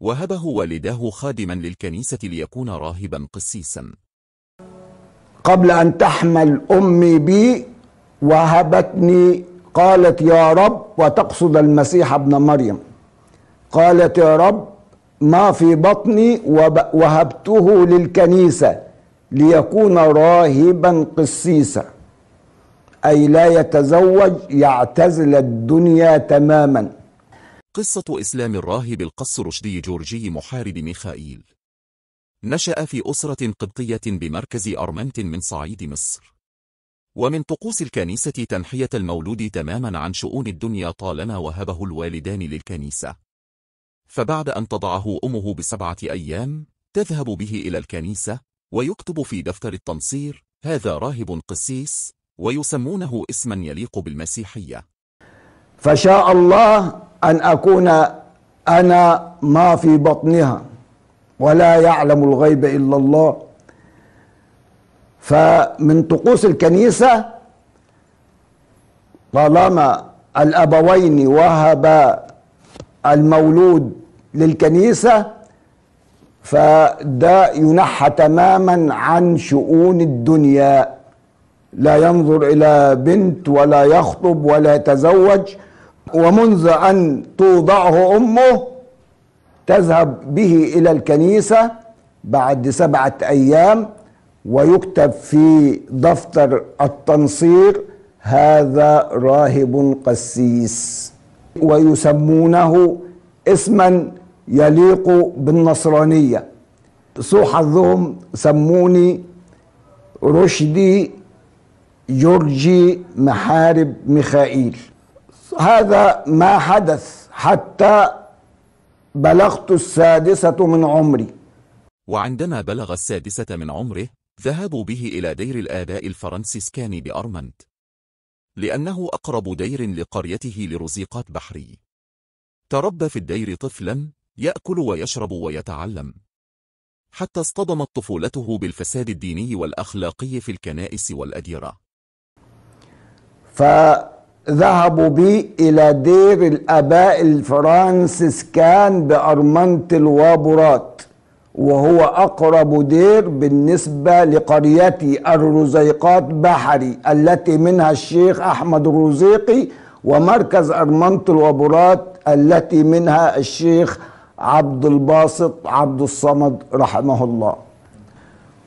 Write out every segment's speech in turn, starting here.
وهبه والداه خادما للكنيسة ليكون راهبا قسيسا. قبل أن تحمل أمي بي وهبتني قالت يا رب وتقصد المسيح ابن مريم. قالت يا رب ما في بطني وهبته للكنيسة ليكون راهبا قسيسا. أي لا يتزوج يعتزل الدنيا تماما. قصة إسلام الراهب القس رشدي جورجي محارب ميخائيل. نشأ في أسرة قبطية بمركز أرمنت من صعيد مصر. ومن طقوس الكنيسة تنحية المولود تماما عن شؤون الدنيا طالما وهبه الوالدان للكنيسة. فبعد أن تضعه أمه بسبعة أيام تذهب به إلى الكنيسة ويكتب في دفتر التنصير هذا راهب قسيس ويسمونه اسما يليق بالمسيحية. فشاء الله أن أكون أنا ما في بطنها ولا يعلم الغيب إلا الله. فمن طقوس الكنيسة طالما الأبوين وهب المولود للكنيسة فده ينحى تماما عن شؤون الدنيا. لا ينظر إلى بنت ولا يخطب ولا يتزوج. ومنذ أن توضعه أمه تذهب به إلى الكنيسة بعد سبعة أيام ويكتب في دفتر التنصير هذا راهب قسيس ويسمونه اسما يليق بالنصرانية. سوء حظهم سموني رشدي جورجي محارب ميخائيل. هذا ما حدث حتى بلغت السادسة من عمري. وعندما بلغ السادسة من عمره ذهبوا به إلى دير الآباء الفرنسيسكان بأرمنت. لأنه أقرب دير لقريته لرزيقات بحري. تربى في الدير طفلا يأكل ويشرب ويتعلم. حتى اصطدمت طفولته بالفساد الديني والأخلاقي في الكنائس والأديرة. فذهبوا بي إلى دير الآباء الفرانسيسكان بأرمنت الوابورات وهو أقرب دير بالنسبة لقريتي الرزيقات بحري التي منها الشيخ أحمد الرزيقي ومركز أرمنت الوابورات التي منها الشيخ عبد الباسط عبد الصمد رحمه الله.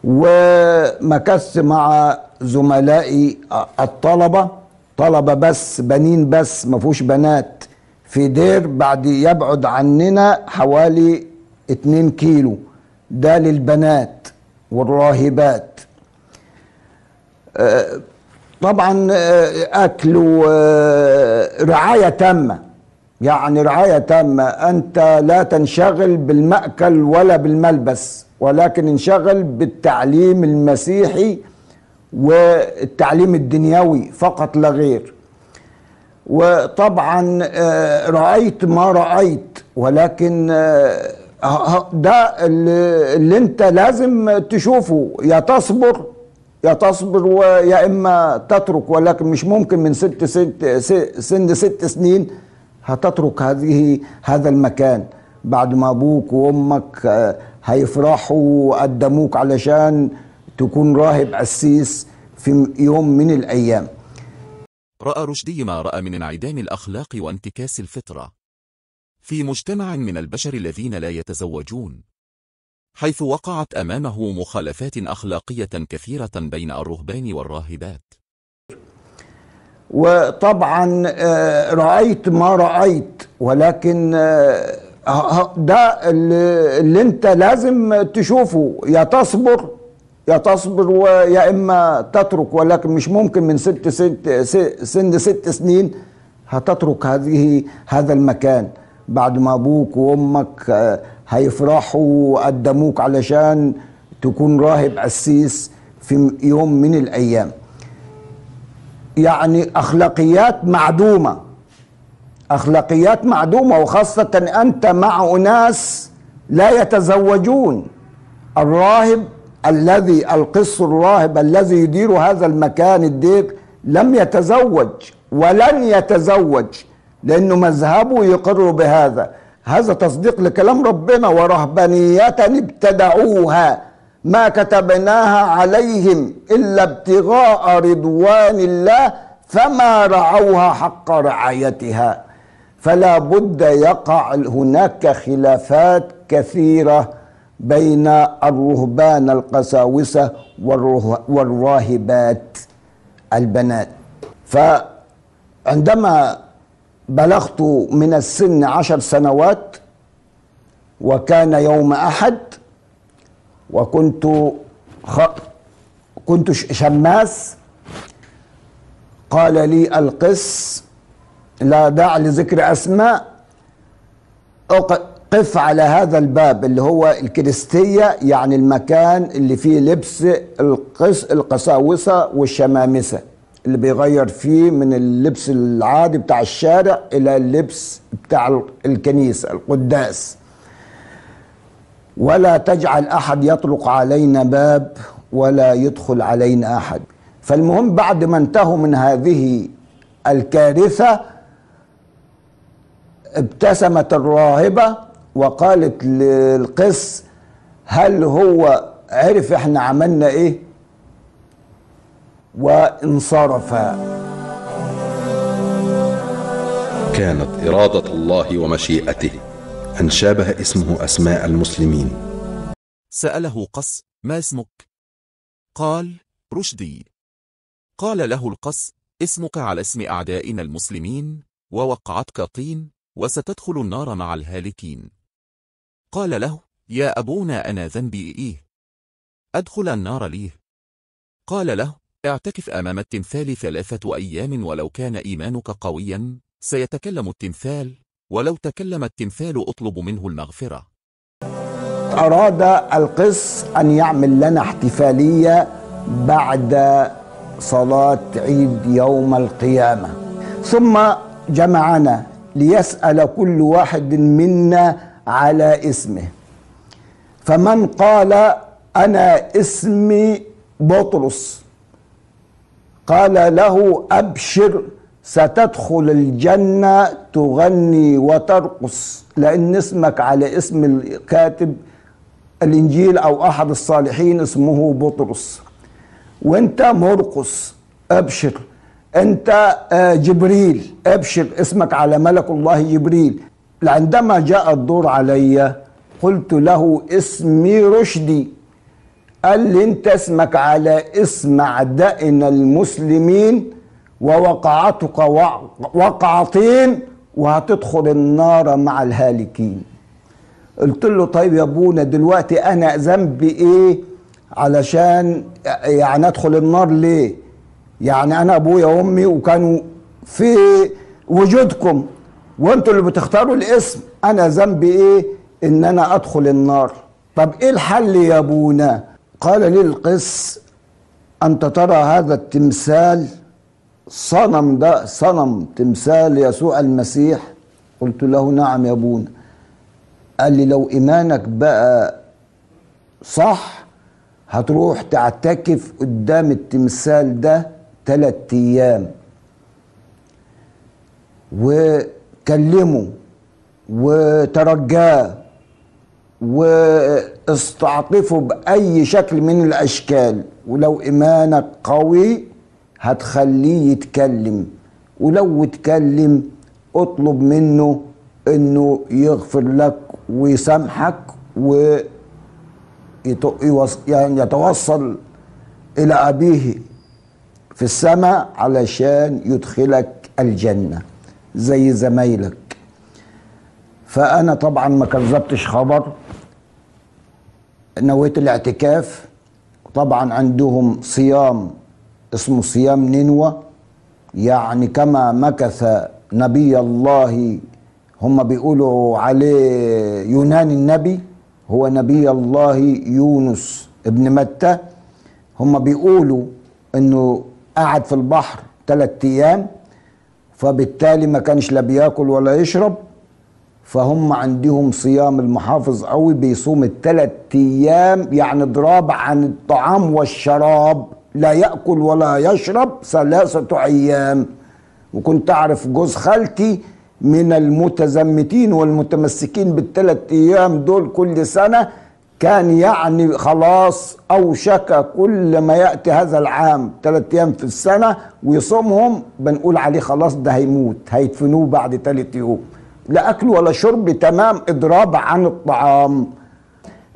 ومكثت مع زملائي الطلبة طلبة بس بنين بس ما فيهوش بنات. في دير بعد يبعد عننا حوالي 2 كيلو. ده للبنات والراهبات. آه، طبعا آه، أكل ورعايه تامة. يعني رعاية تامة. أنت لا تنشغل بالمأكل ولا بالملبس ولكن انشغل بالتعليم المسيحي والتعليم الدنيوي فقط لا غير. وطبعا آه، رأيت ما رأيت ولكن آه، ده اللي, انت لازم تشوفه. يا تصبر يا تصبر ويا إما تترك ولكن مش ممكن من ست ست سن ست سنين هتترك هذه هذا المكان. بعد ما أبوك وأمك آه، هيفرحوا وقدموك علشان تكون راهب قسيس في يوم من الأيام. رأى رشدي ما رأى من انعدام الأخلاق وانتكاس الفطرة. في مجتمع من البشر الذين لا يتزوجون. حيث وقعت أمامه مخالفات أخلاقية كثيرة بين الرهبان والراهبات. وطبعا آه، رأيت ما رأيت ولكن آه، ده اللي انت لازم تشوفه. يا تصبر يا تصبر ويا إما تترك ولكن مش ممكن من ست ست سن ست سنين هتترك هذه هذا المكان. بعد ما أبوك وأمك آه، هيفرحوا وقدموك علشان تكون راهب قسيس في يوم من الأيام. يعني أخلاقيات معدومة. أخلاقيات معدومة وخاصة أنت مع أناس لا يتزوجون. الراهب الذي القس الراهب الذي يدير هذا المكان الدير لم يتزوج ولن يتزوج لأنه مذهبه يقر بهذا. هذا تصديق لكلام ربنا ورهبانية ابتدعوها. ما كتبناها عليهم إلا ابتغاء رضوان الله فما رعوها حق رعايتها. فلا بد يقع هناك خلافات كثيرة. بين الرهبان القساوسة والراهبات البنات. فعندما بلغت من السن عشر سنوات وكان يوم أحد وكنت خ... كنت شماس قال لي القس لا داعي لذكر أسماء قف على هذا الباب اللي هو الكريستية يعني المكان اللي فيه لبس القس القساوسة والشمامسة اللي بيغير فيه من اللبس العادي بتاع الشارع إلى اللبس بتاع الكنيسة القداس. ولا تجعل أحد يطرق علينا باب ولا يدخل علينا أحد. فالمهم بعد ما انتهوا من هذه الكارثة ابتسمت الراهبة وقالت للقس هل هو عرف إحنا عملنا إيه؟ وانصرفا كانت إرادة الله ومشيئته أن شابه اسمه أسماء المسلمين. سأله قس ما اسمك؟ قال رشدي. قال له القس اسمك على اسم أعدائنا المسلمين ووقعتك طين وستدخل النار مع الهالكين. قال له يا أبونا أنا ذنبي إيه؟ أدخل النار ليه قال له اعتكف أمام التمثال ثلاثة أيام ولو كان إيمانك قويا سيتكلم التمثال ولو تكلم التمثال أطلب منه المغفرة. أراد القس أن يعمل لنا احتفالية بعد صلاة عيد يوم القيامة. ثم جمعنا ليسأل كل واحد منا على اسمه. فمن قال أنا اسمي بطرس قال له أبشر ستدخل الجنة تغني وترقص لأن اسمك على اسم الكاتب الإنجيل أو أحد الصالحين اسمه بطرس. وأنت مرقس أبشر. أنت جبريل أبشر. اسمك على ملك الله جبريل. عندما جاء الدور علي قلت له اسمي رشدي. قال لي انت اسمك على اسم أعدائنا المسلمين ووقعتك وقعتين وهتدخل النار مع الهالكين. قلت له طيب يا أبونا دلوقتي أنا ذنبي إيه؟ علشان يعني أدخل النار ليه؟ يعني أنا أبويا وأمي وكانوا في وجودكم. وانتوا اللي بتختاروا الاسم. أنا ذنبي إيه؟ إن أنا أدخل النار. طب إيه الحل يا أبونا؟ قال لي القس انت ترى هذا التمثال صنم ده صنم تمثال يسوع المسيح. قلت له نعم يا أبونا. قال لي لو إيمانك بقى صح هتروح تعتكف قدام التمثال ده ثلاث أيام. وكلمه وترجاه واستعطفه بأي شكل من الأشكال ولو إيمانك قوي هتخليه يتكلم ولو اتكلم اطلب منه إنه يغفر لك ويسامحك و يعني يتوصل إلى أبيه في السماء علشان يدخلك الجنة. زي زمايلك. فأنا طبعا ما كذبتش خبر نويت الاعتكاف. طبعا عندهم صيام اسمه صيام نينوى يعني كما مكث نبي الله هم بيقولوا عليه يونان النبي هو نبي الله يونس ابن متى. هم بيقولوا إنه قعد في البحر ثلاثة أيام فبالتالي ما كانش لا بياكل ولا يشرب فهم عندهم صيام المحافظ قوي بيصوم الثلاث أيام يعني ضراب عن الطعام والشراب لا يأكل ولا يشرب ثلاثة أيام. وكنت أعرف جوز خالتي من المتزمتين والمتمسكين بالثلاث أيام دول كل سنة كان يعني خلاص أوشك كل ما يأتي هذا العام ثلاث أيام في السنة ويصومهم بنقول عليه خلاص ده هيموت هيدفنوه بعد ثالث يوم. لا أكل ولا شرب تمام إضراب عن الطعام.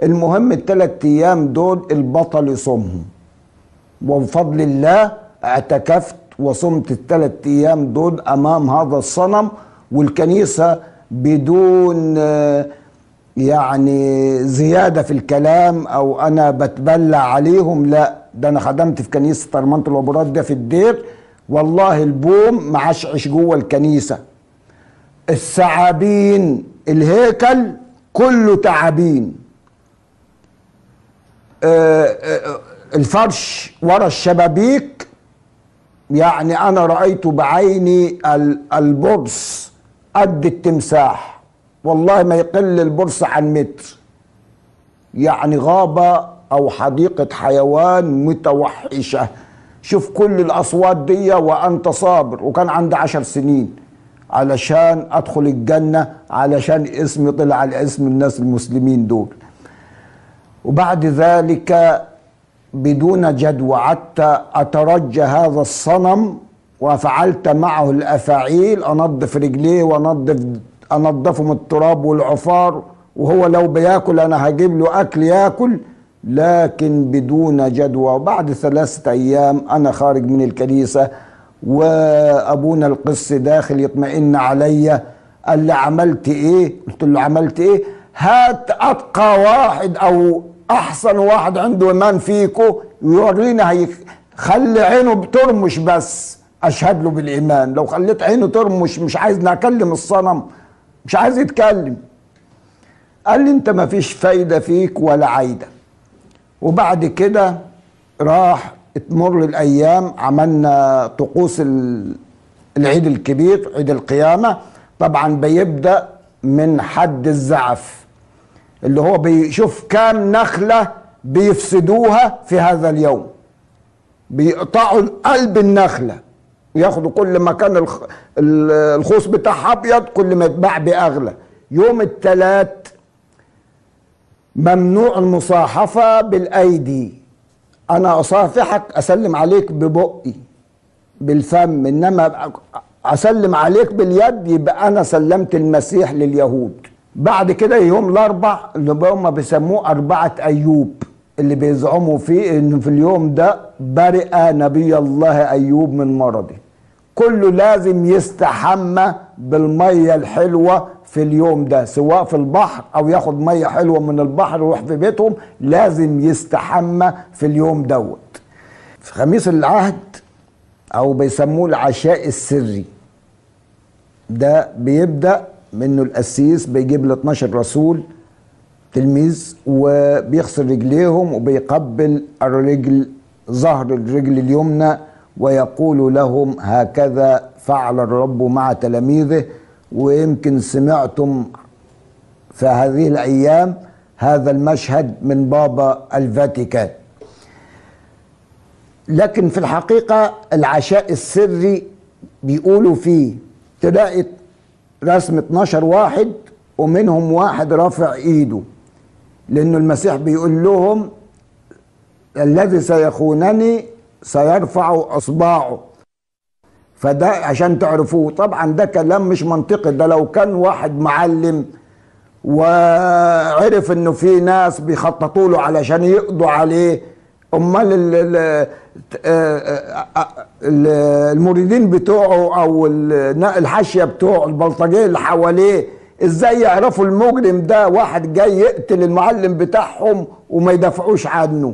المهم الثلاث أيام دول البطل يصومهم. وبفضل الله اعتكفت وصمت الثلاث أيام دول أمام هذا الصنم والكنيسة بدون آه، يعني زيادة في الكلام أو أنا بتبلع عليهم لا ده أنا خدمت في كنيسة طرمانة العبورات ده في الدير. والله البوم معشعش جوه الكنيسة. الثعابين الهيكل كله تعابين. آه، آه، الفرش ورا الشبابيك. يعني أنا رايت بعيني ال- البرص قد التمساح. والله ما يقل البرص عن متر. يعني غابة أو حديقة حيوان متوحشة. شوف كل الأصوات دي وأنت صابر. وكان عندي عشر سنين علشان أدخل الجنة علشان اسمي طلع على اسم الناس المسلمين دول. وبعد ذلك بدون جدوى حتى أترجى هذا الصنم وفعلت معه الأفاعيل أنظف رجليه وأنظف انظفه من التراب والعفار وهو لو بياكل أنا هجيب له أكل ياكل لكن بدون جدوى. وبعد ثلاثة أيام أنا خارج من الكنيسة وأبونا القس داخل يطمئن عليا قال لي عملت إيه؟ قلت له عملت إيه؟ هات أتقى واحد أو أحسن واحد عنده إيمان فيكو يورينا هي خلي عينه بترمش بس أشهد له بالإيمان. لو خليت عينه ترمش مش عايز أكلم الصنم. مش عايز يتكلم. قال لي انت ما فيش فايدة فيك ولا عايدة. وبعد كده راح تمر الأيام عملنا طقوس ال- العيد الكبير عيد القيامة. طبعا بيبدأ من حد الزعف اللي هو بيشوف كام نخلة بيفسدوها في هذا اليوم. بيقطعوا قلب النخلة. وياخدوا كل ما كان الخ... ال- الخوص بتاعها أبيض كل ما يتباع بأغلى. يوم الثلاث ممنوع المصاحفة بالأيدي. أنا أصافحك أسلم عليك ببقي بالفم. إنما أسلم عليك باليد يبقى أنا سلمت المسيح لليهود. بعد كده يوم الأربع اللي هم بيسموه أربعة أيوب. اللي بيزعموا فيه انه في اليوم ده برئ نبي الله أيوب من مرضه. كله لازم يستحمى بالمية الحلوة في اليوم ده سواء في البحر أو ياخد مية حلوة من البحر ويروح في بيتهم لازم يستحمى في اليوم دوت. في خميس العهد أو بيسموه العشاء السري. ده بيبدأ منه القسيس بيجيب ل 12 رسول تلميذ وبيغسل رجليهم وبيقبل الرجل ظهر الرجل اليمنى ويقول لهم هكذا فعل الرب مع تلاميذه. ويمكن سمعتم في هذه الأيام هذا المشهد من بابا الفاتيكان. لكن في الحقيقة العشاء السري بيقولوا فيه تلاقي رسم 12 واحد ومنهم واحد رافع إيده. لأنه المسيح بيقول لهم الذي سيخونني سيرفع أصبعه. فده عشان تعرفوه. طبعا ده كلام مش منطقي. ده لو كان واحد معلم وعرف إنه في ناس بيخططوا له علشان يقضوا عليه أمال ال- ال- ال- المريدين بتوعه أو ال- الحاشية بتوعه البلطجية اللي حواليه إزاي يعرفوا المجرم ده واحد جاي يقتل المعلم بتاعهم وما يدافعوش عنه؟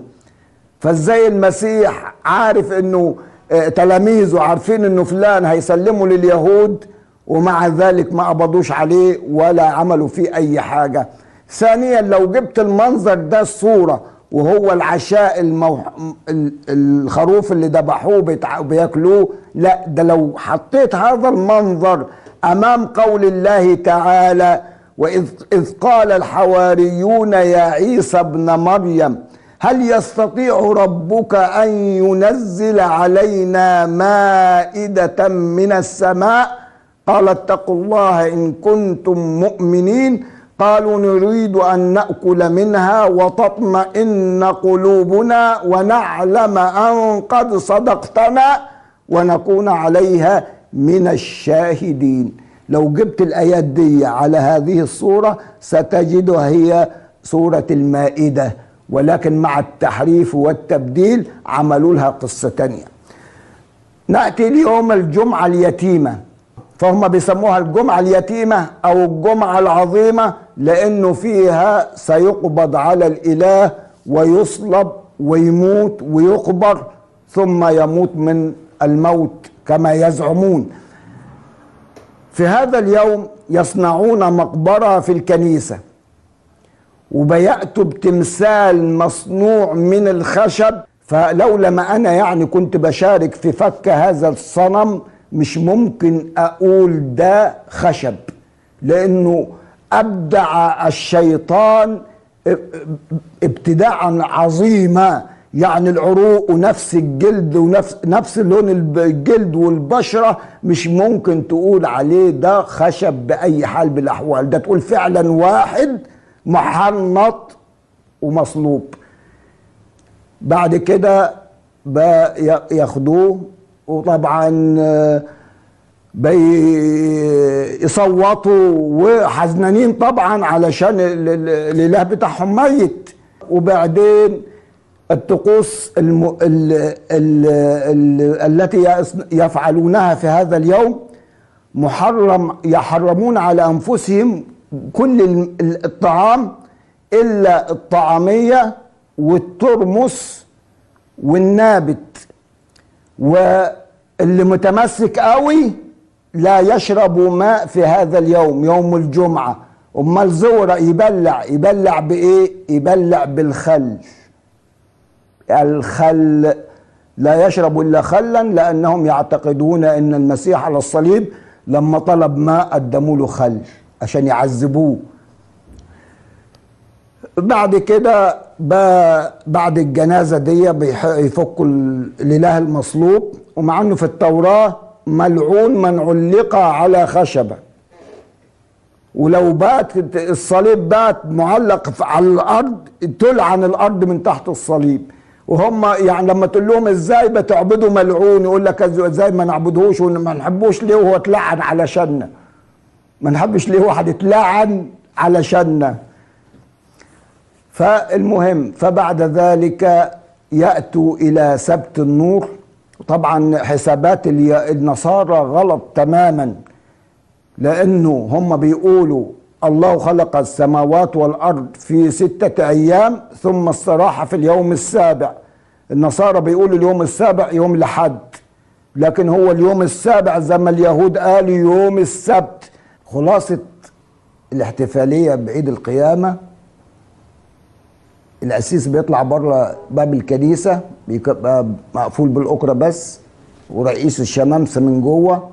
فازاي المسيح عارف انه آه، تلاميذه عارفين انه فلان هيسلموا لليهود ومع ذلك ما قبضوش عليه ولا عملوا فيه أي حاجة؟ ثانيا لو جبت المنظر ده الصورة وهو العشاء الموح... ال- الخروف اللي ذبحوه بياكلوه لا ده لو حطيت هذا المنظر أمام قول الله تعالى وإذ إذ قال الحواريون يا عيسى ابن مريم هل يستطيع ربك أن ينزل علينا مائدة من السماء؟ قال اتقوا الله إن كنتم مؤمنين. قالوا نريد أن نأكل منها وتطمئن قلوبنا ونعلم أن قد صدقتنا ونكون عليها من الشاهدين. لو جبت الآيات دي على هذه الصورة ستجدها هي سورة المائدة. ولكن مع التحريف والتبديل عملوا لها قصة تانية. نأتي اليوم الجمعة اليتيمة. فهم بيسموها الجمعة اليتيمة أو الجمعة العظيمة لأنه فيها سيقبض على الإله ويصلب ويموت ويقبر ثم يموت من الموت. كما يزعمون. في هذا اليوم يصنعون مقبرة في الكنيسة وبيأتوا بتمثال مصنوع من الخشب. فلولا ما أنا يعني كنت بشارك في فك هذا الصنم مش ممكن أقول ده خشب لأنه أبدع الشيطان ابتداعا عظيما. يعني العروق ونفس الجلد ونفس نفس لون الجلد والبشرة مش ممكن تقول عليه ده خشب بأي حال من الاحوال ده تقول فعلا واحد محنط ومصلوب. بعد كده ياخدوه وطبعا بيصوتوا وحزنانين طبعا علشان الإله بتاعهم ميت. وبعدين الطقوس الم... ال... ال... ال... التي يفعلونها في هذا اليوم محرم يحرمون على أنفسهم كل الطعام إلا الطعامية والترمس والنابت. واللي متمسك قوي لا يشرب ماء في هذا اليوم يوم الجمعة. أمال زوره يبلع يبلع بإيه؟ يبلع بالخل. الخل لا يشرب إلا خلا لأنهم يعتقدون إن المسيح على الصليب لما طلب ماء قدموا له خل عشان يعذبوه. بعد كده بعد الجنازة دي يفكوا الإله المصلوب ومع إنه في التوراة ملعون من علق على خشبة. ولو بات الصليب بات معلق على الأرض تلعن الأرض من تحت الصليب. وهم يعني لما تقول لهم إزاي بتعبدوا ملعون؟ يقول لك إزاي ما نعبدهوش وما نحبوش ليه وهو اتلعن علشاننا ما نحبش ليه واحد اتلعن علشاننا فالمهم فبعد ذلك يأتوا إلى سبت النور. طبعا حسابات النصارى غلط تماما لأنه هم بيقولوا الله خلق السماوات والأرض في ستة أيام ثم استراح في اليوم السابع. النصارى بيقولوا اليوم السابع يوم الأحد لكن هو اليوم السابع زي ما اليهود قالوا يوم السبت. خلاصة الاحتفالية بعيد القيامة القسيس بيطلع بره باب الكنيسة بيبقى مقفول بالأكرة بس ورئيس الشمامسة من جوه.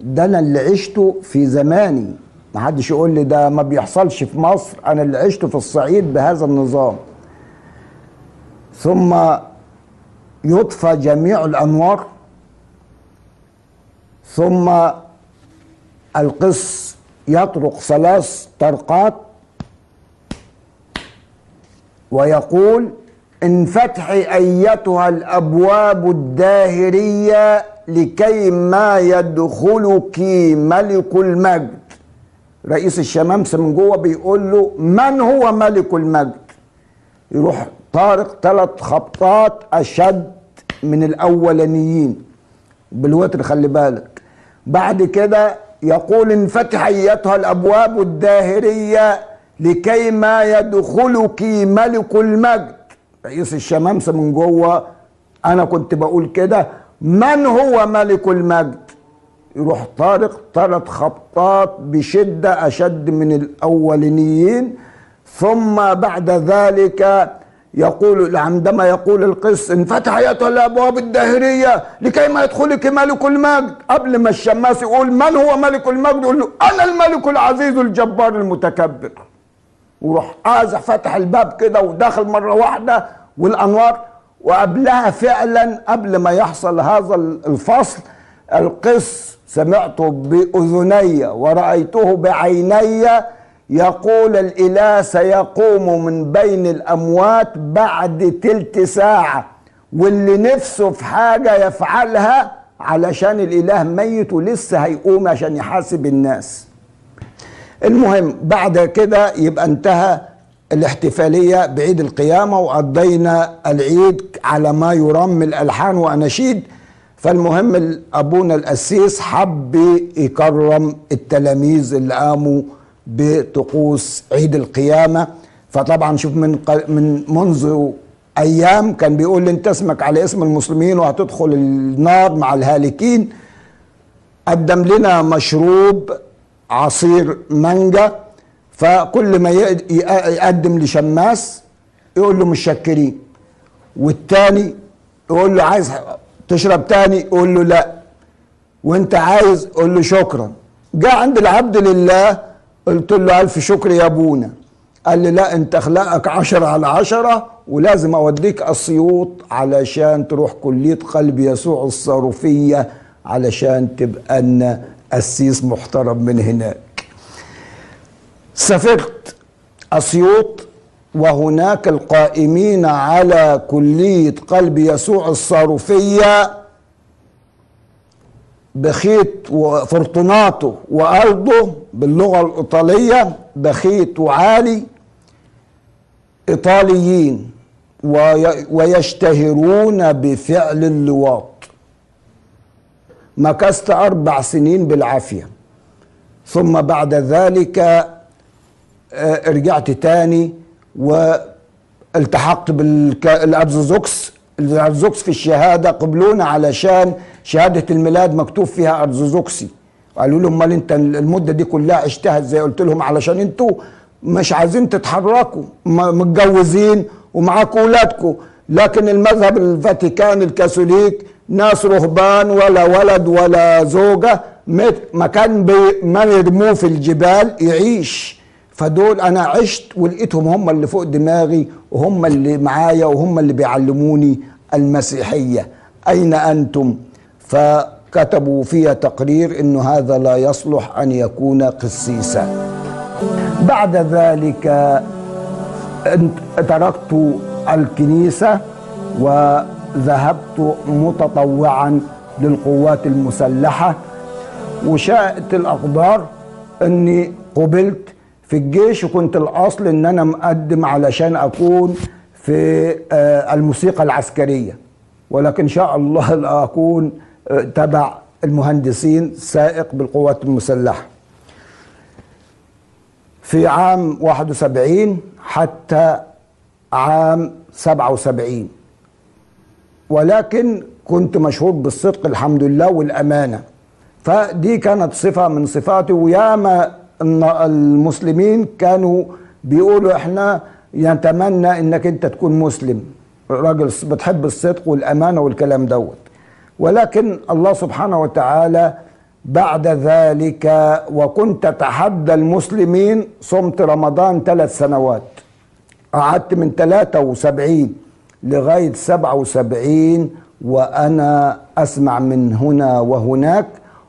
ده أنا اللي عشته في زماني. ما حدش يقول لي ده ما بيحصلش في مصر أنا اللي عشته في الصعيد بهذا النظام. ثم يطفى جميع الأنوار. ثم القس يطرق ثلاث طرقات. ويقول انفتحي أيتها الأبواب الداهرية لكي ما يدخلك ملك المجد. رئيس الشمامسه من جوه بيقول له من هو ملك المجد؟ يروح طارق ثلاث خبطات أشد من الأولانيين. بالوتر خلي بالك. بعد كده يقول انفتح أيتها الأبواب الداهرية لكي ما يدخلك ملك المجد. رئيس الشمامسه من جوه أنا كنت بقول كده. من هو ملك المجد؟ يروح طارق ثلاث خبطات بشدة أشد من الأولانيين ثم بعد ذلك يقول عندما يقول القس انفتح ايتها الابواب الداهريه لكي ما يدخلك ملك المجد. قبل ما الشماس يقول من هو ملك المجد؟ يقول له أنا الملك العزيز الجبار المتكبر. وروح قازح فتح الباب كده وداخل مرة واحدة والأنوار وقبلها فعلا قبل ما يحصل هذا الفصل القس سمعته بأذني ورأيته بعيني يقول الإله سيقوم من بين الأموات بعد تلت ساعة واللي نفسه في حاجة يفعلها علشان الإله ميت ولسه هيقوم عشان يحاسب الناس. المهم بعد كده يبقى انتهى الاحتفالية بعيد القيامة وقضينا العيد على ما يرام من الألحان وأناشيد. فالمهم أبونا القسيس حب يكرم التلاميذ اللي قاموا بطقوس عيد القيامة. فطبعا شوف من من منذ أيام كان بيقول لي أنت اسمك على اسم المسلمين وهتدخل النار مع الهالكين. قدم لنا مشروب عصير مانجا. فكل ما يق- يق- يقدم لشماس يقول له متشكرين. والتاني يقول له عايز تشرب تاني يقول له لا. وانت عايز قول له شكرا. جاء عند العبد لله قلت له ألف شكر يا أبونا. قال لي لا أنت أخلاقك عشرة على عشرة ولازم أوديك اسيوط علشان تروح كلية قلب يسوع الصاروفية علشان تبقى لنا قسيس محترم من هناك. سافرت اسيوط وهناك القائمين على كلية قلب يسوع الصاروفية بخيت وفرطناطه وأرضه باللغة الإيطالية بخيت وعالي إيطاليين وي- ويشتهرون بفعل اللواط. مكثت أربع سنين بالعافية. ثم بعد ذلك آه، رجعت تاني والتحقت بالأرثوذكس الأرثوذكس في الشهادة قبلونا علشان شهادة الميلاد مكتوب فيها أرثوذكسي قالوا لهم أمال أنت المدة دي كلها عشتها إزاي؟ قلت لهم علشان أنتوا مش عايزين تتحركوا متجوزين ومعاكوا ولادكم لكن المذهب الفاتيكان الكاثوليك ناس رهبان ولا ولد ولا زوجة مت- مكان ما يرموه في الجبال يعيش. فدول أنا عشت ولقيتهم هم اللي فوق دماغي وهم اللي معايا وهم اللي بيعلموني المسيحية. أين أنتم؟ فكتبوا فيها تقرير انه هذا لا يصلح أن يكون قسيسا. بعد ذلك تركت الكنيسة وذهبت متطوعا للقوات المسلحة. وشاءت الاقدار إني قبلت في الجيش وكنت الأصل إن أنا مقدم علشان أكون في آه، الموسيقى العسكرية. ولكن إن شاء الله لا أكون آه، تبع المهندسين سائق بالقوات المسلحة. في عام 71 حتى عام 77 ولكن كنت مشهور بالصدق الحمد لله والأمانة. فدي كانت صفة من صفاتي وياما المسلمين كانوا بيقولوا إحنا يتمنى إنك أنت تكون مسلم. راجل بتحب الصدق والأمانة والكلام دوت. ولكن الله سبحانه وتعالى بعد ذلك وكنت أتحدى المسلمين صمت رمضان ثلاث سنوات. قعدت من 73 لغاية 77 وأنا أسمع من هنا وهناك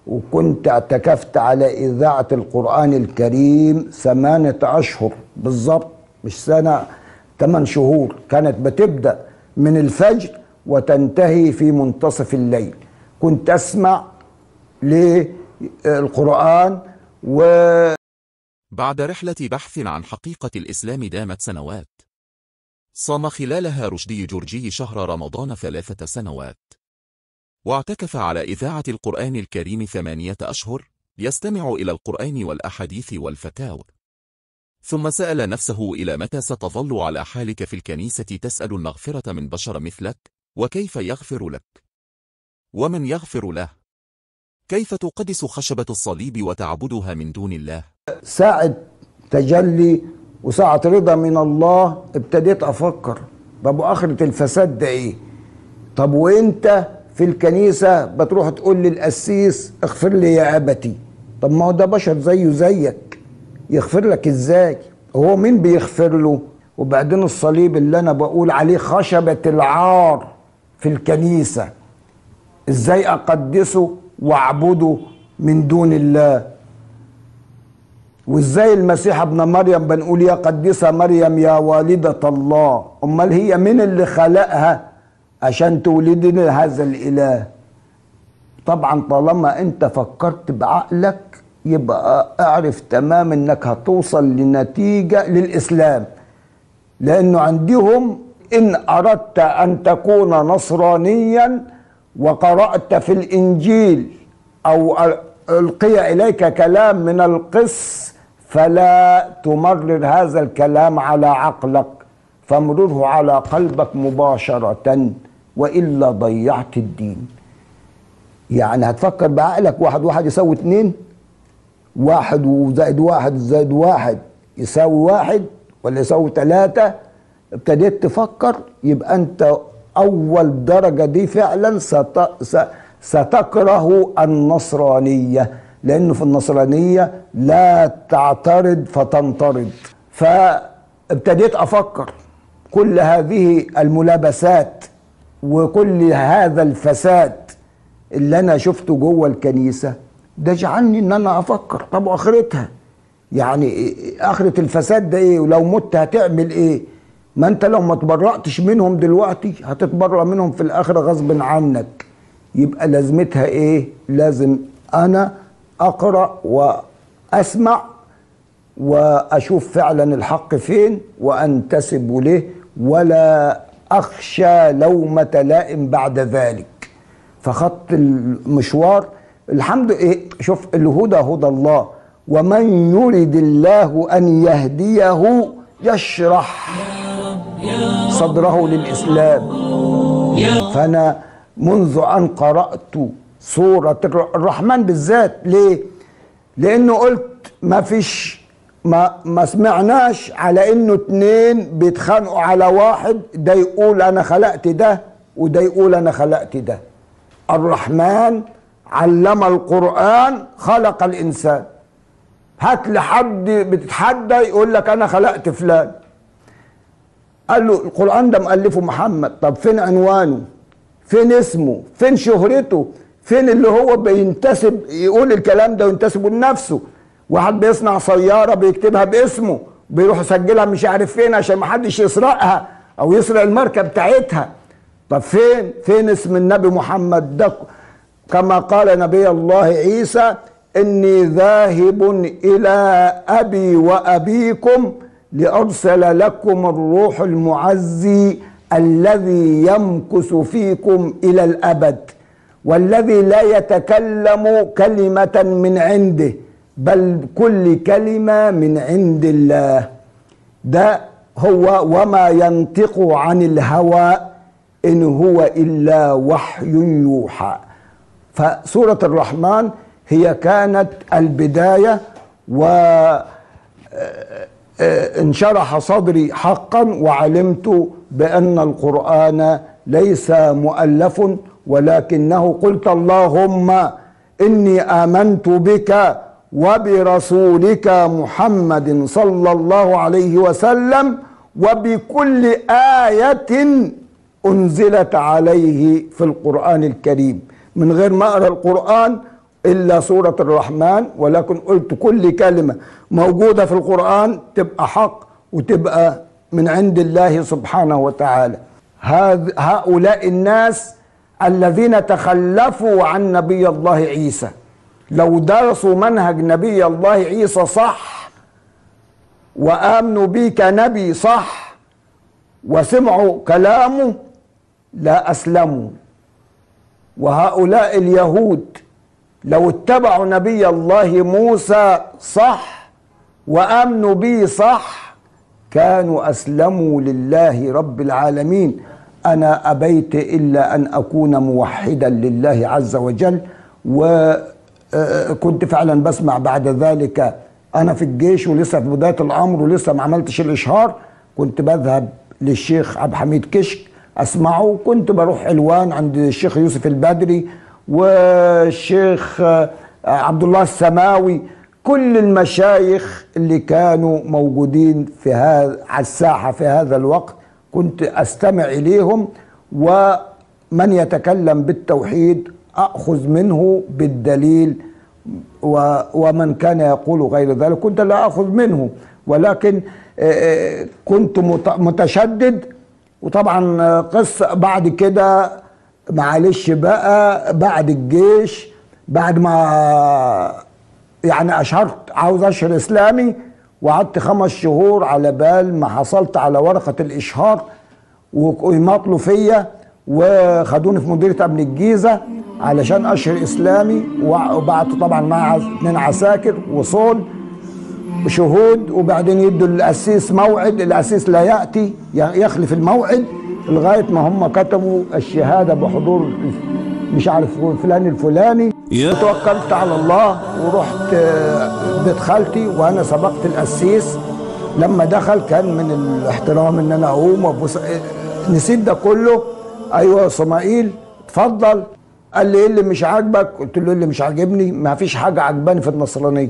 وكنت اعتكفت على إذاعة القرآن الكريم ثمانية أشهر. بالضبط مش سنة ثمان شهور. كانت بتبدأ من الفجر وتنتهي في منتصف الليل. كنت أسمع للقرآن و بعد رحلة بحث عن حقيقة الإسلام دامت سنوات صام خلالها رشدي جورجي شهر رمضان ثلاثة سنوات. واعتكف على إذاعة القرآن الكريم ثمانية أشهر يستمع إلى القرآن والأحاديث والفتاوى. ثم سأل نفسه إلى متى ستظل على حالك في الكنيسة تسأل المغفرة من بشر مثلك وكيف يغفر لك؟ ومن يغفر له؟ كيف تقدس خشبة الصليب وتعبدها من دون الله؟ ساعة تجلي وساعة رضا من الله ابتديت أفكر طب وآخرة الفساد ده إيه؟ طب وأنت في الكنيسة بتروح تقول للقسيس اغفر لي يا أبتي. طب ما هو ده بشر زيه زيك. يغفر لك إزاي؟ هو مين بيغفر له؟ وبعدين الصليب اللي أنا بقول عليه خشبة العار في الكنيسة. إزاي أقدسه واعبدوا من دون الله؟ وإزاي المسيح ابن مريم بنقول يا قديسة مريم يا والدة الله؟ أمال هي من اللي خلقها؟ عشان تولدنا هذا الإله. طبعا طالما أنت فكرت بعقلك يبقى أعرف تمام إنك هتوصل لنتيجة للإسلام. لأنه عندهم إن أردت أن تكون نصرانيا وقرأت في الإنجيل أو ألقي إليك كلام من القس فلا تمرر هذا الكلام على عقلك. فامرره على قلبك مباشرة. وإلا ضيعت الدين. يعني هتفكر بعقلك واحد واحد يساوي اتنين واحد وزائد واحد زائد واحد يساوي واحد ولا يساوي ثلاثة ابتديت تفكر يبقى أنت أول درجة دي فعلا ست... ستكره النصرانية. لأنه في النصرانية لا تعترض فتنطرد فابتديت أفكر كل هذه الملابسات وكل هذا الفساد اللي أنا شفته جوه الكنيسة ده جعلني إن أنا أفكر. طب وآخرتها؟ يعني آخرة الفساد ده إيه؟ ولو مت هتعمل إيه؟ ما أنت لو ما تبرأتش منهم دلوقتي هتتبرأ منهم في الآخرة غصب عنك. يبقى لازمتها إيه؟ لازم أنا أقرأ وأسمع وأشوف فعلا الحق فين وأنتسب له ولا أخشى لومة لائم بعد ذلك. فخط المشوار الحمد إيه شوف الهدى هدى الله. ومن يرد الله أن يهديه يشرح صدره للإسلام. فأنا منذ أن قرأت سورة الرحمن بالذات ليه؟ لأنه قلت ما فيش ما ما سمعناش على إنه اتنين بيتخانقوا على واحد ده يقول أنا خلقت ده وده يقول أنا خلقت ده. الرحمن علم القرآن خلق الإنسان. هات لحد بتتحدى يقول لك أنا خلقت فلان. قال له القرآن ده مؤلفه محمد. طب فين عنوانه؟ فين اسمه؟ فين شهرته؟ فين اللي هو بينتسب؟ يقول الكلام ده وينتسب لنفسه. واحد بيصنع سيارة بيكتبها باسمه بيروح يسجلها مش عارف فين عشان ما حدش يسرقها أو يسرق الماركة بتاعتها. طب فين؟ فين اسم النبي محمد ده؟ كما قال نبي الله عيسى إني ذاهب إلى أبي وأبيكم لأرسل لكم الروح المعزي الذي يمكث فيكم إلى الأبد والذي لا يتكلم كلمة من عنده. بل كل كلمة من عند الله. ده هو وما ينطق عن الهوى إن هو إلا وحي يوحى. فسورة الرحمن هي كانت البداية و انشرح صدري حقا وعلمت بأن القرآن ليس مؤلف ولكنه قلت اللهم إني آمنت بك وبرسولك محمد صلى الله عليه وسلم وبكل آية أنزلت عليه في القرآن الكريم. من غير ما أقرأ القرآن إلا سورة الرحمن ولكن قلت كل كلمة موجودة في القرآن تبقى حق وتبقى من عند الله سبحانه وتعالى. هؤلاء الناس الذين تخلفوا عن نبي الله عيسى. لو درسوا منهج نبي الله عيسى صح وآمنوا بيه كنبي صح وسمعوا كلامه لا أسلموا. وهؤلاء اليهود لو اتبعوا نبي الله موسى صح وآمنوا به صح كانوا أسلموا لله رب العالمين. أنا أبيت إلا أن أكون موحدا لله عز وجل وكنت فعلا بسمع بعد ذلك أنا في الجيش ولسه في بداية الأمر ولسه ما عملتش الإشهار. كنت بذهب للشيخ عبد الحميد كشك أسمعه. كنت بروح علوان عند الشيخ يوسف البدري والشيخ عبد الله السماوي. كل المشايخ اللي كانوا موجودين في هذا على الساحة في هذا الوقت كنت أستمع إليهم. ومن يتكلم بالتوحيد أخذ منه بالدليل ومن كان يقول غير ذلك كنت لا أخذ منه. ولكن آه، آه، كنت مت- متشدد. وطبعا آه، قصه بعد كده معلش بقى بعد الجيش بعد ما يعني أشهرت عاوز أشهر إسلامي وقعدت خمس شهور على بال ما حصلت على ورقة الإشهار ويماطلوا فيا وخدوني في مديريه أمن الجيزة. علشان أشهر إسلامي وبعتوا طبعا مع اثنين عساكر وصول شهود وبعدين يدوا القسيس موعد القسيس لا يأتي يخلف الموعد لغاية ما هم كتبوا الشهادة بحضور مش عارف فلان الفلاني. توكلت على الله ورحت آه، بيت خالتي وأنا سبقت القسيس لما دخل كان من الاحترام إن أنا أقوم وأبوس. آه، نسيت ده كله. أيوه يا صمائيل اتفضل. قال لي إيه اللي مش عاجبك؟ قلت له إيه اللي مش عاجبني؟ ما فيش حاجة عجباني في النصرانية.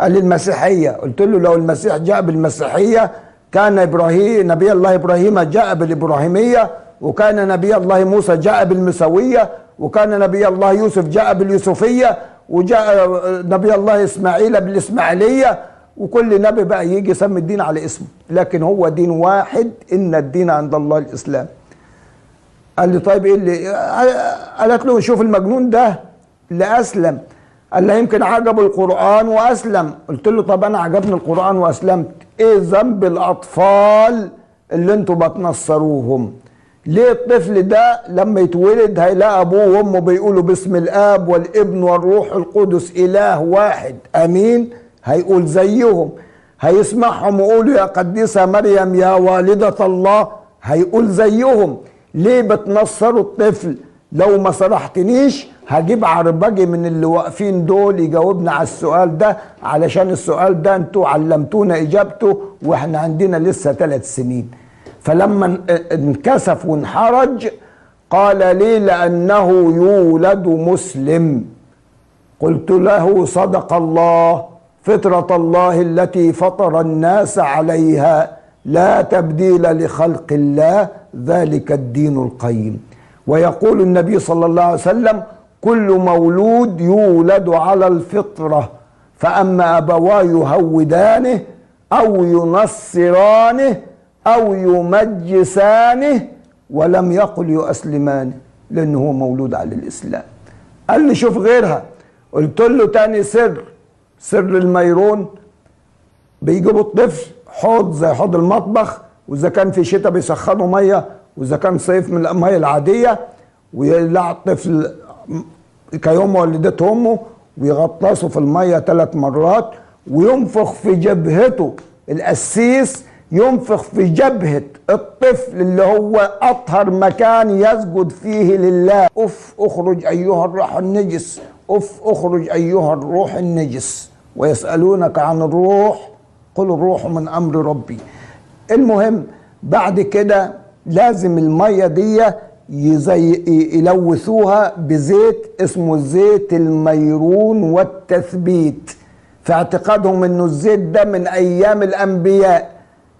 قال لي المسيحية. قلت له لو المسيح جاء بالمسيحية كان إبراهيم نبي الله إبراهيم جاء بالإبراهيمية وكان نبي الله موسى جاء بالمسويه وكان نبي الله يوسف جاء باليوسفية وجاء نبي الله إسماعيل بالإسماعيلية وكل نبي بقى يجي يسمي الدين على اسمه. لكن هو دين واحد إن الدين عند الله الإسلام. قال لي طيب إيه اللي قالت له شوف المجنون ده اللي اسلم قال لي يمكن عجبه القرآن وأسلم. قلت له طب أنا عجبني القرآن وأسلمت. إيه ذنب الأطفال اللي أنتوا بتنصروهم؟ ليه الطفل ده لما يتولد هيلاقي أبوه وأمه بيقولوا باسم الآب والابن والروح القدس إله واحد. آمين؟ هيقول زيهم. هيسمعهم يقولوا يا قديسة مريم يا والدة الله. هيقول زيهم. ليه بتنصروا الطفل؟ لو ما صرحتنيش هجيب عربجي من اللي واقفين دول يجاوبنا على السؤال ده علشان السؤال ده أنتوا علمتونا إجابته وإحنا عندنا لسه ثلاث سنين. فلما ان- انكسف وانحرج قال لي لأنه يولد مسلم. قلت له صدق الله فطرة الله التي فطر الناس عليها لا تبديل لخلق الله ذلك الدين القيم. ويقول النبي صلى الله عليه وسلم كل مولود يولد على الفطرة فأما أبواه يهودانه أو ينصرانه أو يمجسانه ولم يقل يؤسلمانه لأنه هو مولود على الإسلام. قال لي شوف غيرها. قلت له تاني سر سر الميرون. بيجيبوا الطفل حوض زي حوض المطبخ وإذا كان في شتاء بيسخنوا مية وإذا كان صيف من الميه العادية ويقلع الطفل كيوم والدته امه ويغطسه في المية ثلاث مرات وينفخ في جبهته القسيس ينفخ في جبهة الطفل اللي هو أطهر مكان يسجد فيه لله. أف أخرج أيها الروح النجس أف أخرج أيها الروح النجس. ويسألونك عن الروح قل الروح من أمر ربي. المهم بعد كده لازم المية دي يزي يلوثوها بزيت اسمه زيت الميرون والتثبيت. في اعتقادهم إنه الزيت ده من أيام الأنبياء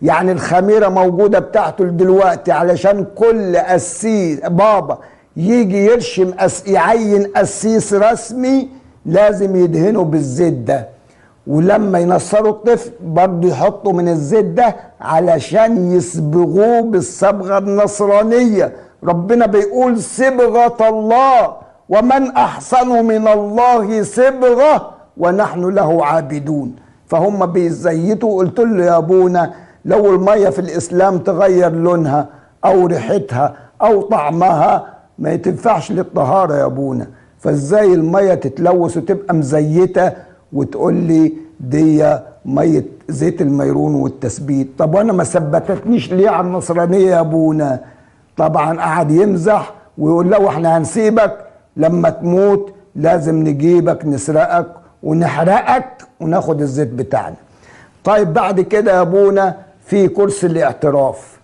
يعني الخميرة موجودة بتاعته دلوقتي علشان كل قسيس بابا يجي يرشم أس يعين قسيس رسمي لازم يدهنه بالزيت ده. ولما ينصروا الطفل برضه يحطوا من الزيت ده علشان يصبغوه بالصبغة النصرانية. ربنا بيقول صبغة الله ومن أحسن من الله صبغة ونحن له عابدون. فهم بيزيتوا. قلت له يا أبونا لو المية في الإسلام تغير لونها أو ريحتها أو طعمها ما تنفعش للطهارة يا أبونا. فإزاي المية تتلوث وتبقى مزيتة وتقول لي دي مية زيت الميرون والتثبيت. طب وأنا ما ثبتتنيش ليه على النصرانية يا ابونا؟ طبعا قعد يمزح ويقول له إحنا هنسيبك. لما تموت لازم نجيبك نسرقك ونحرقك وناخد الزيت بتاعنا. طيب بعد كده يا ابونا في كرسي الاعتراف.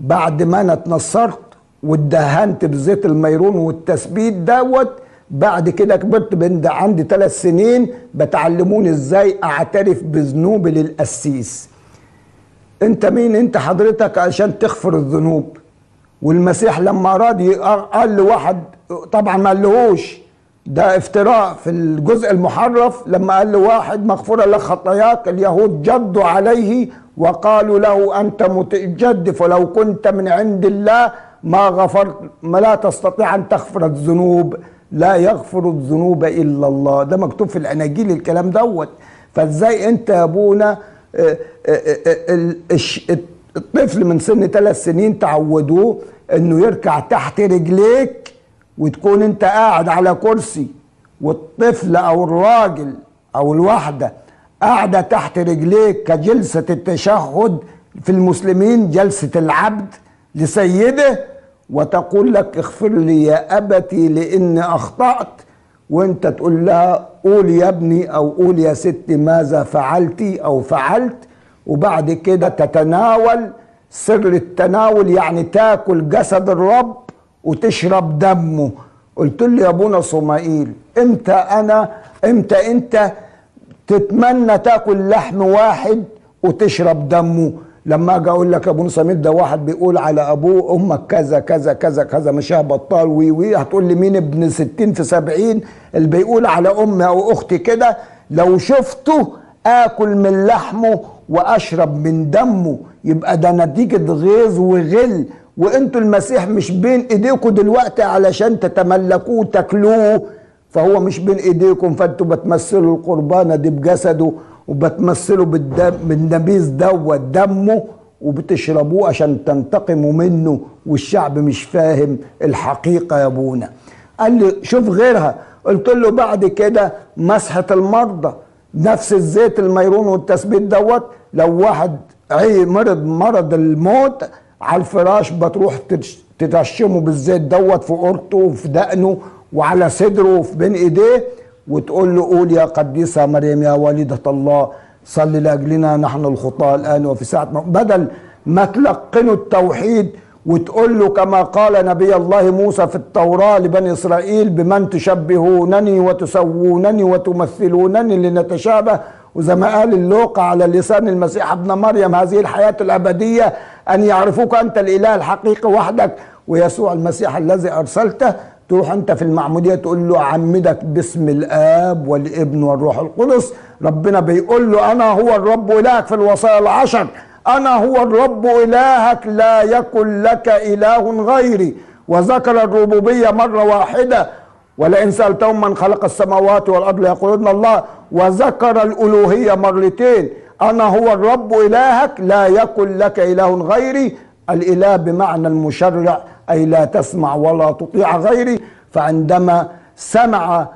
بعد ما أنا اتنصرت واتدهنت بزيت الميرون والتثبيت دوت بعد كده كبرت بند عندي ثلاث سنين بتعلموني إزاي اعترف بذنوبي للقسيس. انت مين؟ انت حضرتك عشان تغفر الذنوب. والمسيح لما اراد قال لواحد طبعا ما قالهوش. ده افتراء في الجزء المحرف. لما قال له واحد مغفورة لك خطاياك اليهود جدوا عليه وقالوا له أنت متجدف ولو كنت من عند الله ما غفرت ما لا تستطيع أن تغفر الذنوب. لا يغفر الذنوب إلا الله. ده مكتوب في الأناجيل الكلام دوت. فإزاي أنت يا أبونا آه، آه، آه، الطفل من سن ثلاث سنين تعودوه إنه يركع تحت رجليك وتكون أنت قاعد على كرسي والطفل أو الراجل أو الواحده قاعدة تحت رجليك كجلسة التشهد في المسلمين جلسة العبد لسيده وتقول لك اغفر لي يا أبتي لاني أخطأت وأنت تقول لها قول يا ابني أو قول يا ستي ماذا فعلتي أو فعلت وبعد كده تتناول سر التناول يعني تاكل جسد الرب وتشرب دمه. قلت له يا أبونا صمائيل إمتى أنا إمتى أنت تتمنى تاكل لحم واحد وتشرب دمه؟ لما أجي أقول لك أبو صميل ده واحد بيقول على أبوه أمك كذا كذا كذا كذا مشاه بطال وي وي. هتقول لي مين ابن ستين في سبعين؟ اللي بيقول على أمي أو أختي كده لو شفته آكل من لحمه وأشرب من دمه يبقى ده نتيجة غيظ وغل. وأنتوا المسيح مش بين ايديكم دلوقتي علشان تتملكوه وتاكلوه. فهو مش بين إيديكم فأنتوا بتمثلوا القربانه دي بجسده. بالدم بالنبيذ دوت دمه وبتشربوه عشان تنتقموا منه والشعب مش فاهم الحقيقة يا أبونا. قال لي شوف غيرها. قلت له بعد كده مسحة المرضى نفس الزيت الميرون والتثبيت دوت لو واحد عي مرض مرض الموت على الفراش بتروح تتش- تتشمه بالزيت دوت في قرطه وفي دقنه وعلى صدره وفي بين إيديه وتقول له قول يا قديسة مريم يا والدة الله صل لأجلنا نحن الخطاة الآن وفي ساعة ما بدل ما تلقنوا التوحيد وتقول له كما قال نبي الله موسى في التوراة لبني إسرائيل بمن تشبهونني وتسوونني وتمثلونني لنتشابه. وزي ما قال اللوقا على لسان المسيح ابن مريم هذه الحياة الأبدية أن يعرفوك أنت الإله الحقيقي وحدك. ويسوع المسيح الذي أرسلته تروح أنت في المعمودية تقول له أعمدك باسم الآب والابن والروح القدس. ربنا بيقول له أنا هو الرب إلهك في الوصايا العشر. أنا هو الرب إلهك لا يكن لك إله غيري. وذكر الربوبية مرة واحدة. ولئن سألتهم من خلق السماوات والأرض ليقولون الله. وذكر الألوهية مرتين. أنا هو الرب إلهك لا يكن لك إله غيري. الإله بمعنى المشرع أي لا تسمع ولا تطيع غيري. فعندما سمع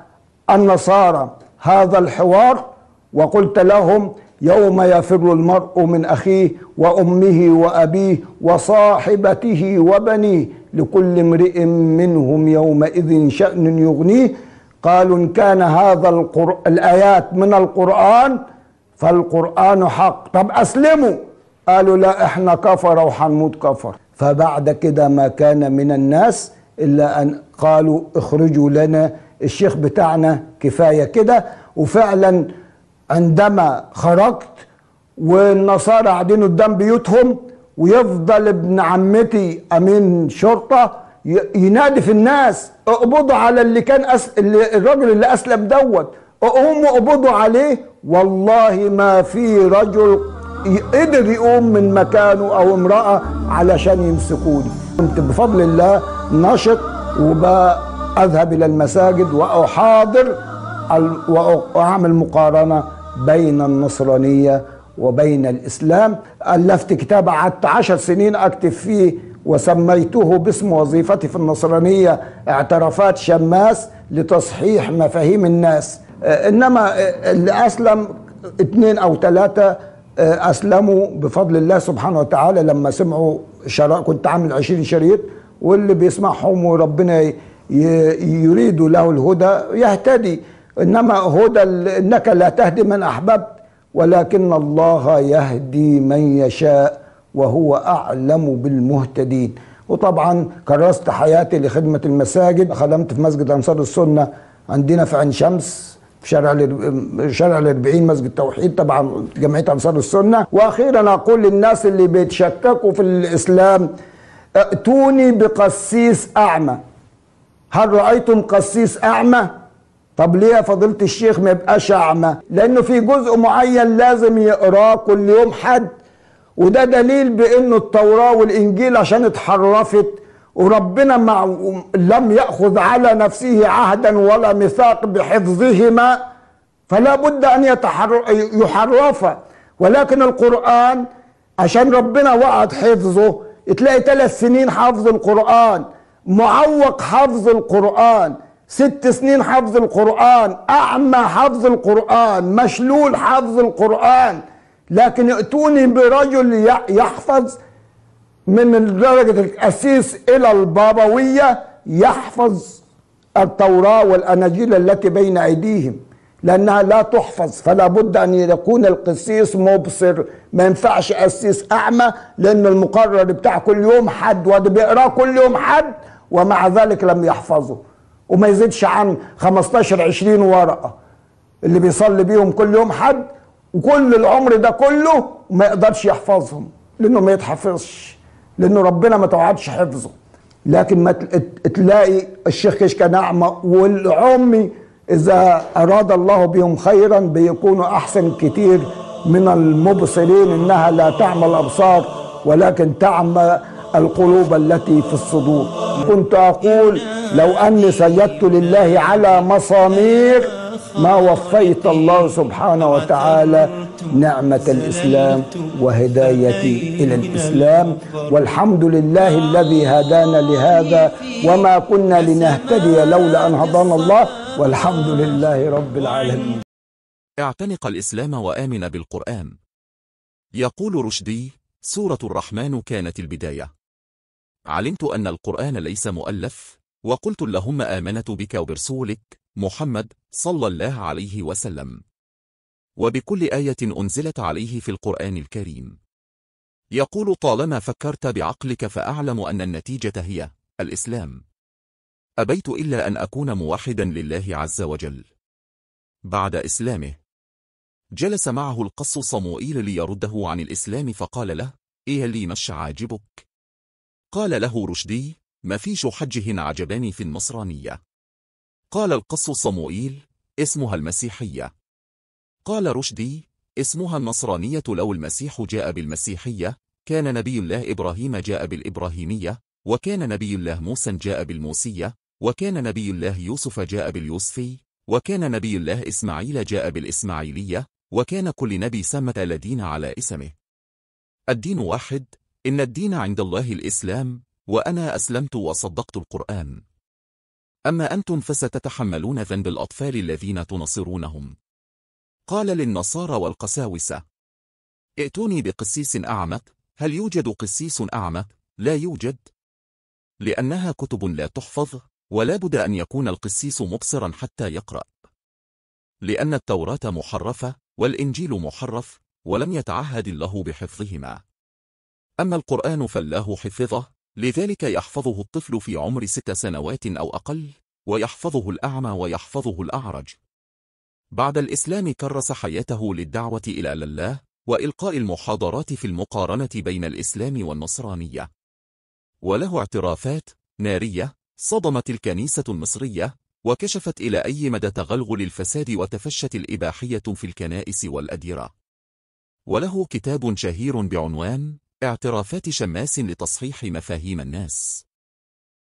النصارى هذا الحوار وقلت لهم يوم يفر المرء من أخيه وأمه وأبيه وصاحبته وبنيه لكل امرئ منهم يومئذ شأن يغنيه. قالوا إن كان هذا القر... الآيات من القرآن فالقرآن حق. طب أسلموا. قالوا لا إحنا كفر وحنموت كفر. فبعد كده ما كان من الناس إلا أن قالوا اخرجوا لنا الشيخ بتاعنا كفاية كده. وفعلا عندما خرجت والنصارى قاعدين قدام بيوتهم ويفضل ابن عمتي أمين شرطة ينادي في الناس اقبضوا على اللي كان أس... اللي الراجل اللي أسلم دوت. قوموا اقبضوا عليه. والله ما في رجل قدر يقوم من مكانه أو امرأة علشان يمسكوني كنت بفضل الله نشط وبذهب إلى المساجد وأحاضر وأعمل مقارنة بين النصرانية وبين الإسلام. ألفت كتاب قعدت عشر سنين أكتب فيه وسميته باسم وظيفتي في النصرانية اعترافات شماس لتصحيح مفاهيم الناس. إنما اللي أسلم اثنين أو ثلاثة أسلموا بفضل الله سبحانه وتعالى لما سمعوا شرا كنت عامل 20 شريط واللي بيسمعهم وربنا يريد له الهدى يهتدي. إنما هدى إنك لا تهدي من أحببت ولكن الله يهدي من يشاء وهو أعلم بالمهتدين. وطبعا كرست حياتي لخدمة المساجد. خدمت في مسجد أنصار السنة عندنا في عين شمس. في شارع شارع الأربعين مسجد توحيد طبعا جمعية أنصار السنة. وأخيرا أقول للناس اللي بيتشككوا في الإسلام ائتوني بقسيس أعمى. هل رأيتم قسيس أعمى؟ طب ليه يا فضيلة الشيخ ما يبقاش أعمى؟ لأنه في جزء معين لازم يقراه كل يوم حد. وده دليل بأنه التوراة والإنجيل عشان اتحرفت وربنا مع لم يأخذ على نفسه عهدا ولا ميثاق بحفظهما فلا بد أن يتحر... يحرف. ولكن القرآن عشان ربنا وعد حفظه تلاقي ثلاث سنين حفظ القرآن معوق حفظ القرآن ست سنين حفظ القرآن أعمى حفظ القرآن مشلول حفظ القرآن. لكن ائتوني برجل يحفظ من درجة الأسيس إلى البابوية يحفظ التوراة والأناجيل التي بين أيديهم لأنها لا تحفظ فلا بد أن يكون القسيس مبصر ما ينفعش قسيس أعمى لأن المقرر بتاع كل يوم حد وده بيقراه كل يوم حد ومع ذلك لم يحفظه. وما يزيدش عن 15 20 ورقة. اللي بيصلي بيهم كل يوم حد وكل العمر ده كله ما يقدرش يحفظهم لأنه ما يتحفظش. لأنه ربنا ما توعدش حفظه. لكن ما تلاقي الشيخ كشكة نعمة والعمي إذا أراد الله بهم خيرا بيكونوا أحسن كتير من المبصرين إنها لا تعمى الأبصار ولكن تعمى القلوب التي في الصدور. كنت أقول لو أني سجدت لله على مصامير ما وفيت الله سبحانه وتعالى نعمة الإسلام وهدايتي إلى الإسلام والحمد لله الذي هدانا لهذا وما كنا لنهتدي لولا أن هدانا الله والحمد لله رب العالمين. اعتنق الإسلام وآمن بالقرآن. يقول رشدي سورة الرحمن كانت البداية. علمت أن القرآن ليس مؤلف وقلت اللهم آمنت بك وبرسولك محمد صلى الله عليه وسلم. وبكل آية أنزلت عليه في القرآن الكريم. يقول طالما فكرت بعقلك فأعلم أن النتيجة هي الإسلام. أبيت إلا أن أكون موحدا لله عز وجل. بعد إسلامه جلس معه القص صموئيل ليرده عن الإسلام فقال له إيه لي مش عاجبك؟ قال له رشدي ما فيش حجه عجباني في النصرانية. قال القص صموئيل اسمها المسيحية. قال رشدي اسمها النصرانية لو المسيح جاء بالمسيحية كان نبي الله إبراهيم جاء بالإبراهيمية وكان نبي الله موسى جاء بالموسية وكان نبي الله يوسف جاء باليوسفي وكان نبي الله إسماعيل جاء بالإسماعيلية وكان كل نبي سمت الدين على اسمه. الدين واحد إن الدين عند الله الإسلام وأنا أسلمت وصدقت القرآن. أما أنتم فستتحملون ذنب الأطفال الذين تنصرونهم قال للنصارى والقساوسة ائتوني بقسيس أعمى هل يوجد قسيس أعمى؟ لا يوجد. لأنها كتب لا تحفظ ولا بد أن يكون القسيس مبصرا حتى يقرأ. لأن التوراة محرفة والإنجيل محرف ولم يتعهد الله بحفظهما. أما القرآن فالله حفظه لذلك يحفظه الطفل في عمر ست سنوات أو أقل ويحفظه الأعمى ويحفظه الأعرج. بعد الإسلام كرس حياته للدعوة إلى الله وإلقاء المحاضرات في المقارنة بين الإسلام والنصرانية. وله اعترافات نارية صدمت الكنيسة المصرية وكشفت إلى أي مدى تغلغل الفساد وتفشت الإباحية في الكنائس والأديرة. وله كتاب شهير بعنوان اعترافات شماس لتصحيح مفاهيم الناس.